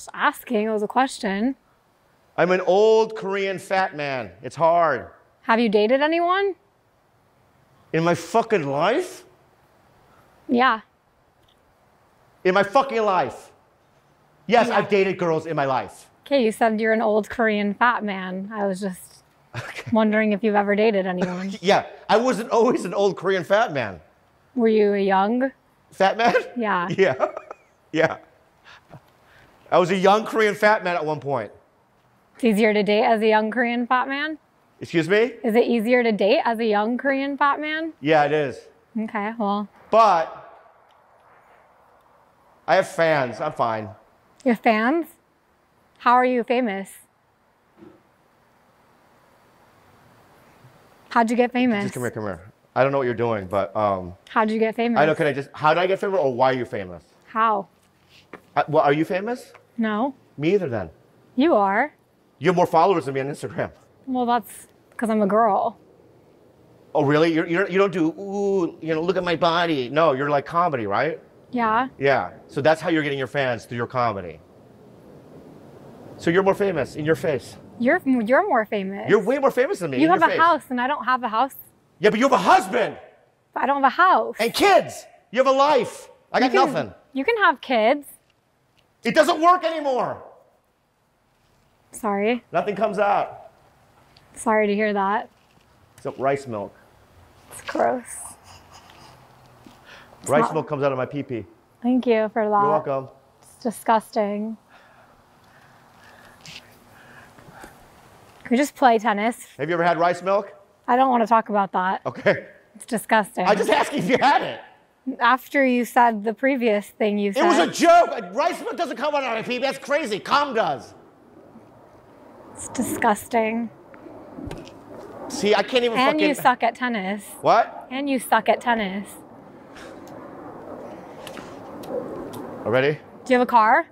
Just asking. It was a question. I'm an old Korean fat man. It's hard. Have you dated anyone? In my fucking life? Yeah. In my fucking life. Yes, Yeah. I've dated girls in my life. Okay, you said you're an old Korean fat man. I was just wondering if you've ever dated anyone. Yeah, I wasn't always an old Korean fat man. Were you a young? Fat man? Yeah. Yeah. Yeah. I was a young Korean fat man at one point. It's easier to date as a young Korean fat man? Excuse me? Is it easier to date as a young Korean fat man? Yeah, it is. Okay, well, But I have fans. I'm fine. your fans? How are you famous? How'd you get famous? Just come here, come here. I don't know what you're doing, but um, How'd you get famous? I know. Can I just? How did I get famous, or why are you famous? How? Uh, well, are you famous? No, Me either. Then you are. you have more followers than me on Instagram. Well, that's because I'm a girl. Oh, really? You're, you're, you don't do ooh, you know, look at my body. No, you're like comedy, right? Yeah. Yeah. So that's how you're getting your fans through your comedy. So you're more famous in your face. You're you're more famous. You're way more famous than me. you have a face. house and I don't have a house. Yeah, but you have a husband I don't have a house. and kids. You have a life. I got you can, nothing. You can have kids. It doesn't work anymore. Sorry. Nothing comes out Sorry to hear that. except rice milk. It's gross. rice not- milk comes out of my pee pee. Thank you for that. You're welcome. It's disgusting. Can we just play tennis? Have you ever had rice milk? I don't want to talk about that. Okay. It's disgusting. I just asked if you had it. After you said the previous thing you said. It was a joke. Rice milk doesn't come out pee pee. That's crazy. Calm does. it's disgusting. See, I can't even And fucking. you suck at tennis. What? And you suck at tennis. Already? Do you have a car?